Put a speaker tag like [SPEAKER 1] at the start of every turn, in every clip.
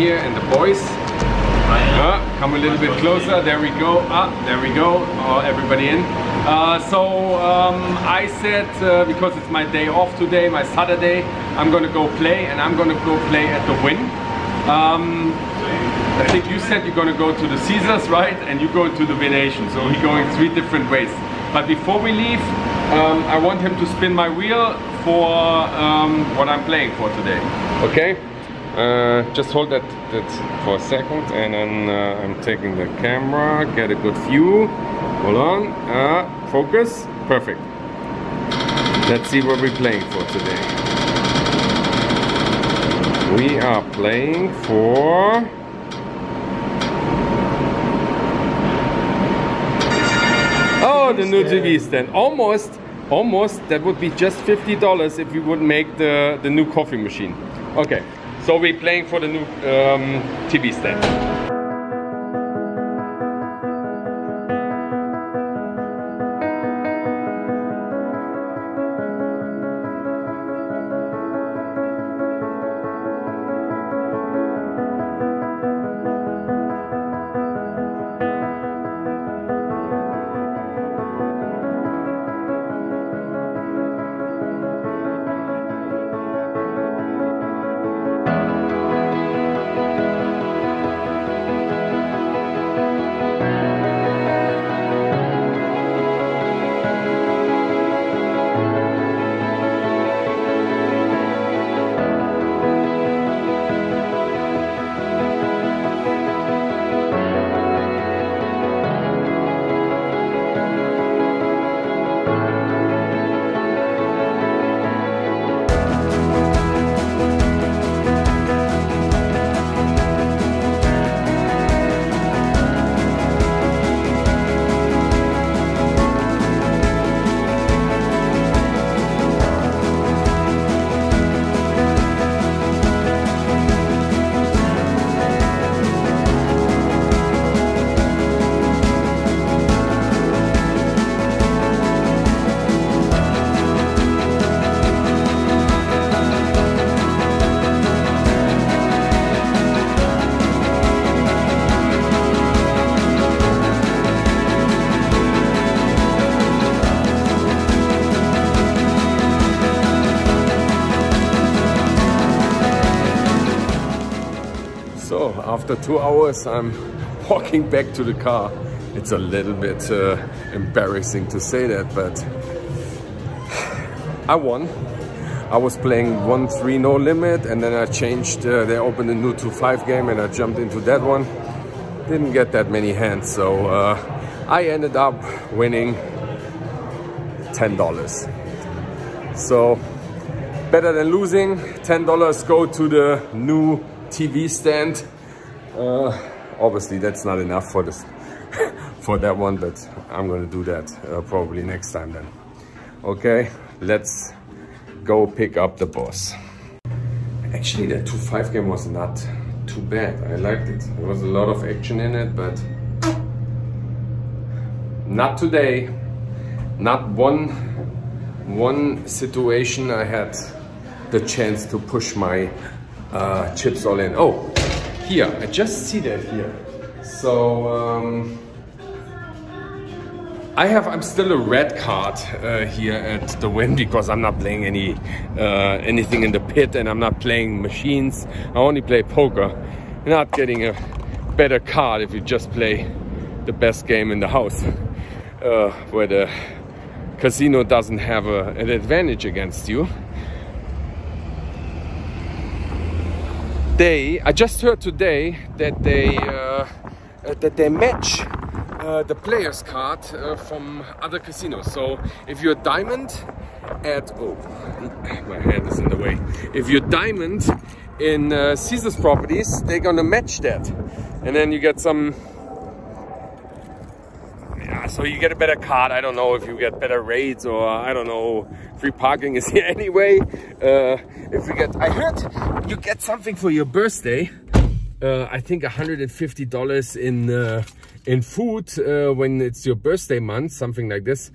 [SPEAKER 1] here and the boys. Uh, come a little bit closer. There we go. Ah, there we go. Oh, everybody in. Uh, so um, I said uh, because it's my day off today, my Saturday, I'm gonna go play and I'm gonna go play at the Wynn. Um, I think you said you're gonna go to the Caesars, right? And you go to the Venetian. So we're going three different ways. But before we leave, um, I want him to spin my wheel for um, what I'm playing for today. Okay? Uh, just hold that, that for a second and then uh, I'm taking the camera, get a good view. Hold on, uh, focus, perfect. Let's see what we're playing for today. We are playing for... Oh, the new TV stand. Almost, almost, that would be just $50 if we would make the, the new coffee machine. Okay. So we're playing for the new um, TV stand. After two hours I'm walking back to the car. It's a little bit uh, embarrassing to say that, but I won. I was playing 1-3 no limit and then I changed, uh, they opened a new 2-5 game and I jumped into that one. Didn't get that many hands, so uh, I ended up winning $10. So better than losing, $10 go to the new TV stand uh, obviously, that's not enough for this for that one, but I'm gonna do that uh, probably next time then. Okay, let's go pick up the boss. Actually, that 2-5 game was not too bad. I liked it. There was a lot of action in it, but not today. Not one one situation I had the chance to push my uh, chips all in. Oh, here. I just see that here. So um, I have. I'm still a red card uh, here at the Wynn because I'm not playing any uh, anything in the pit and I'm not playing machines. I only play poker. You're not getting a better card if you just play the best game in the house, uh, where the casino doesn't have a, an advantage against you. They I just heard today that they uh, uh, that they match uh, the player's card uh, from other casinos. So if you're diamond at oh my hand is in the way. If you're diamond in uh, Caesars properties, they're gonna match that, and then you get some so you get a better card. I don't know if you get better rates or I don't know. Free parking is here anyway. Uh, if you get, I heard you get something for your birthday. Uh, I think $150 in uh, in food uh, when it's your birthday month, something like this.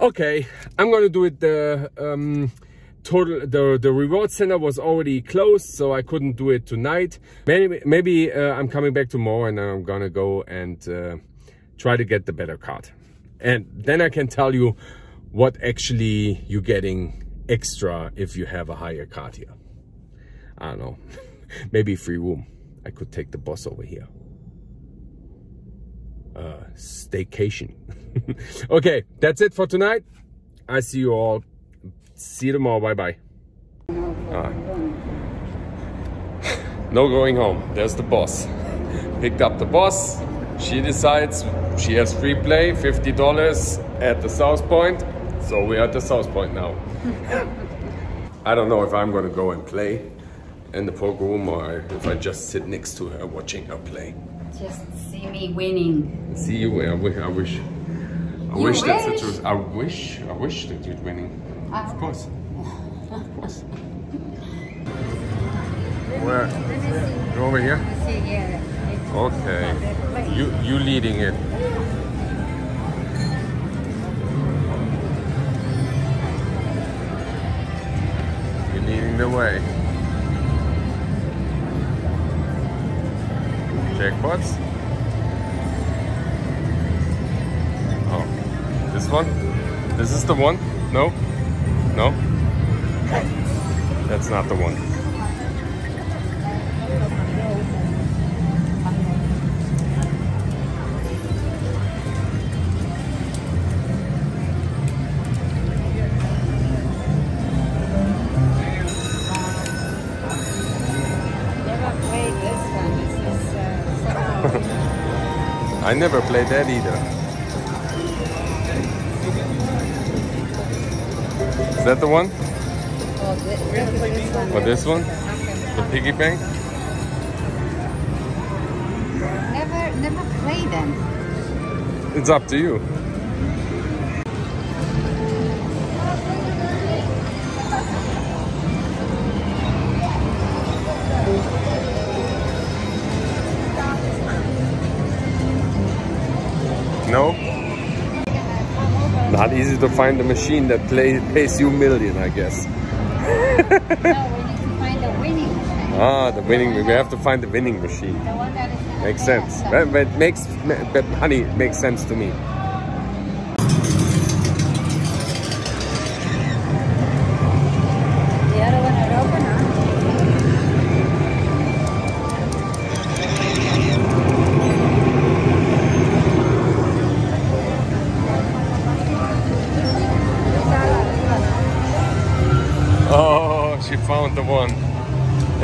[SPEAKER 1] Okay, I'm gonna do it the um, total the the reward center was already closed so i couldn't do it tonight maybe maybe uh, i'm coming back tomorrow and i'm gonna go and uh, try to get the better card and then i can tell you what actually you're getting extra if you have a higher card here i don't know maybe free room i could take the bus over here uh staycation okay that's it for tonight i see you all See you tomorrow. Bye bye. Uh, no going home. There's the boss. Picked up the boss. She decides she has free play, $50 at the South Point. So we're at the South Point now. I don't know if I'm going to go and play in the poker room or if I just sit next to her watching her play.
[SPEAKER 2] Just see me winning.
[SPEAKER 1] See you. I wish. I wish. I
[SPEAKER 2] You
[SPEAKER 1] wish, that's the truth. I wish. I wish that you're winning.
[SPEAKER 2] Ah.
[SPEAKER 1] Of course. Of course. Where? Go over here. Okay. You you leading it. Jackpots? Oh. This one? This is the one? No? No? That's not the one. I never played that either. Is that the one?
[SPEAKER 2] oh, thi- this, one.
[SPEAKER 1] Or this one? The piggy bank?
[SPEAKER 2] Never, never played them.
[SPEAKER 1] It's up to you. No? Not easy to find a machine that play, pays you million, I guess.
[SPEAKER 2] No, we need to find a winning one.
[SPEAKER 1] Ah, the winning. We have to find the winning machine.
[SPEAKER 2] The one that is
[SPEAKER 1] Makes sense. but makes, but honey, makes sense to me.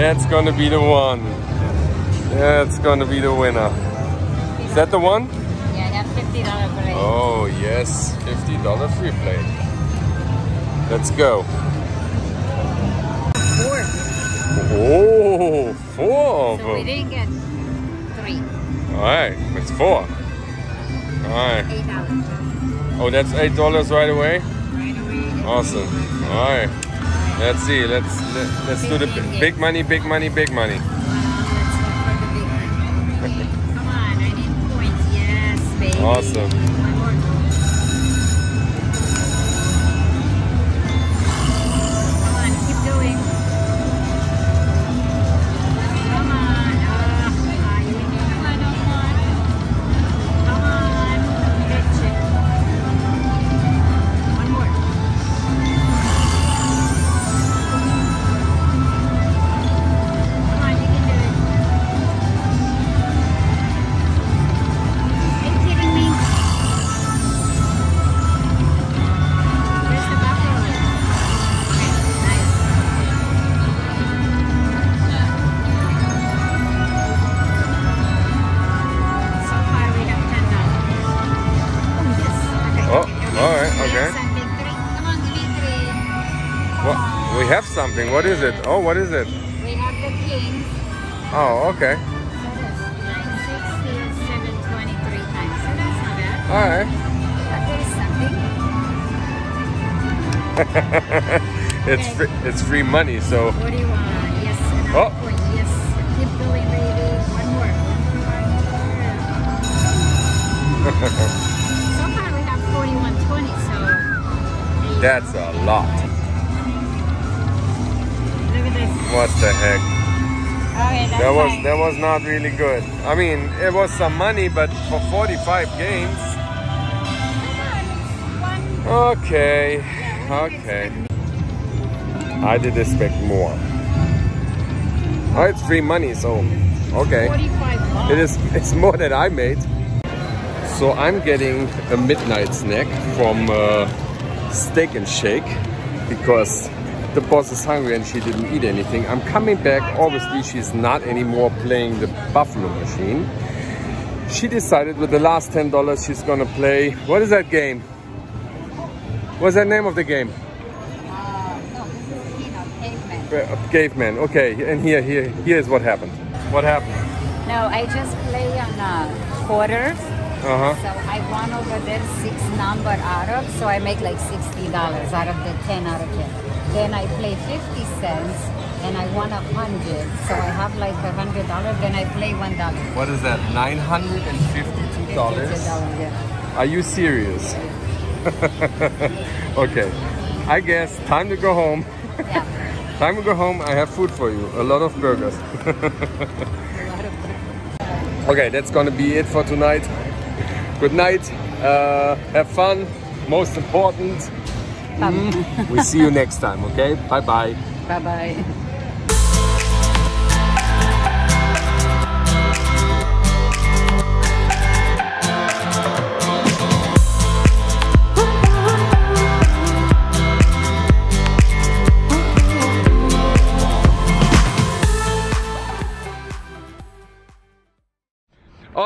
[SPEAKER 1] That's gonna be the one. That's gonna be the winner. Is that the one?
[SPEAKER 2] Yeah, I got fifty dollar play.
[SPEAKER 1] Oh yes, fifty dollar free play. Let's go.
[SPEAKER 2] Four.
[SPEAKER 1] Oh, four
[SPEAKER 2] So we didn't get three.
[SPEAKER 1] All right, it's four. All right.
[SPEAKER 2] Eight dollars.
[SPEAKER 1] Oh, that's eight dollars right away.
[SPEAKER 2] Right away.
[SPEAKER 1] Awesome. All right. Let's see. Let's let, let's do the big money, big money, big money.
[SPEAKER 2] Let's for the big one. Come on, I need points. Yes, baby.
[SPEAKER 1] Awesome. What is it? Oh, what is it?
[SPEAKER 2] We have the king.
[SPEAKER 1] Oh, okay.
[SPEAKER 2] So that's 960 and 723 times. So that's not bad.
[SPEAKER 1] All right.
[SPEAKER 2] But there is something.
[SPEAKER 1] it's free, it's free money, so
[SPEAKER 2] What do you want? Yes,
[SPEAKER 1] Oh.
[SPEAKER 2] point. Yes. Keep going, baby. One more. One more. so far we have 4120, so
[SPEAKER 1] that's a lot.
[SPEAKER 2] At this.
[SPEAKER 1] What the heck?
[SPEAKER 2] Okay,
[SPEAKER 1] That was
[SPEAKER 2] fine.
[SPEAKER 1] that was not really good. I mean, it was some money, but for 45 games. Okay, okay. I did expect more. Oh, it's free money, so okay. It is. It's more than I made. So I'm getting a midnight snack from uh, Steak and Shake because the boss is hungry and she didn't eat anything. I'm coming back. Obviously, she's not anymore playing the Buffalo machine. She decided with the last ten dollars she's gonna play. What is that game? What's the name of the game?
[SPEAKER 2] Uh, no, caveman.
[SPEAKER 1] Uh, Caveman. Okay, and here, here, here's what happened. What happened?
[SPEAKER 2] No, I just play on uh, quarters.
[SPEAKER 1] Uh huh.
[SPEAKER 2] So I won over there six number out of, so I make like sixty dollars out of the ten out of ten. Then I play fifty cents, and I won a hundred. So I have like a hundred dollars. Then I play one dollar.
[SPEAKER 1] What is that? Nine hundred and fifty-two dollars.
[SPEAKER 2] Yeah.
[SPEAKER 1] Are you serious? okay. I guess time to go home.
[SPEAKER 2] yeah.
[SPEAKER 1] Time to go home. I have food for you. A lot of burgers.
[SPEAKER 2] A lot of
[SPEAKER 1] okay, that's gonna be it for tonight. Good night. Uh, have fun. Most important. Mm. we see you next time. Okay. Bye-bye. Bye
[SPEAKER 2] bye.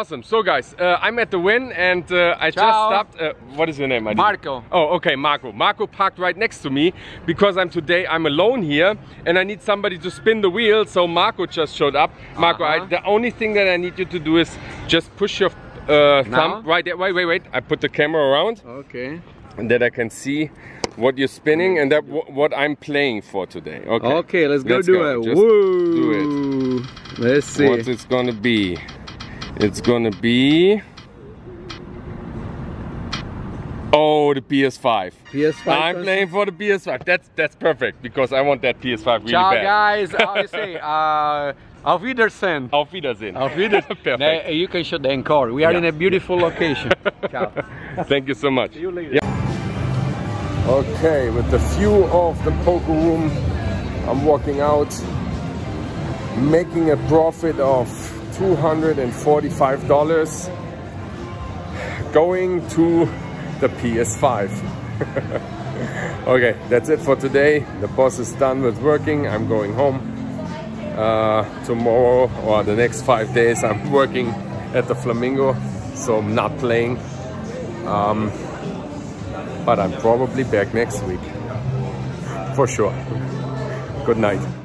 [SPEAKER 1] Awesome. So, guys, uh, I'm at the Wynn, and uh, I just stopped. Uh, what is your name? I
[SPEAKER 3] Marco.
[SPEAKER 1] Oh, okay, Marco. Marco parked right next to me because I'm today I'm alone here, and I need somebody to spin the wheel. So Marco just showed up. Marco, I,
[SPEAKER 3] Uh-huh.
[SPEAKER 1] the only thing that I need you to do is just push your uh, thumb right there. Wait, wait, wait. I put the camera around,
[SPEAKER 3] Okay.
[SPEAKER 1] and that I can see what you're spinning and that what I'm playing for today. Okay.
[SPEAKER 3] Okay, let's go do it.
[SPEAKER 1] Just
[SPEAKER 3] Woo!
[SPEAKER 1] do it.
[SPEAKER 3] Let's see.
[SPEAKER 1] What it's gonna be? It's gonna be. Oh, the PS5.
[SPEAKER 3] PS5.
[SPEAKER 1] I'm playing for the PS5. That's that's perfect because I want that PS5 really
[SPEAKER 3] Ciao
[SPEAKER 1] bad.
[SPEAKER 3] guys. How you say? Uh, auf Wiedersehen.
[SPEAKER 1] Auf Wiedersehen.
[SPEAKER 3] Auf Wiedersehen.
[SPEAKER 1] Perfect.
[SPEAKER 3] You can show the encore. We are
[SPEAKER 1] Yeah.
[SPEAKER 3] in a beautiful location. Ciao.
[SPEAKER 1] Thank you so much.
[SPEAKER 3] See you later.
[SPEAKER 1] Okay, with the view of the poker room, I'm walking out, making a profit of $245, going to the PS5. okay, that's it for today. The boss is done with working. I'm going home. Uh, tomorrow or the next five days, I'm working at the Flamingo, so I'm not playing. Um, but I'm probably back next week. For sure. Good night.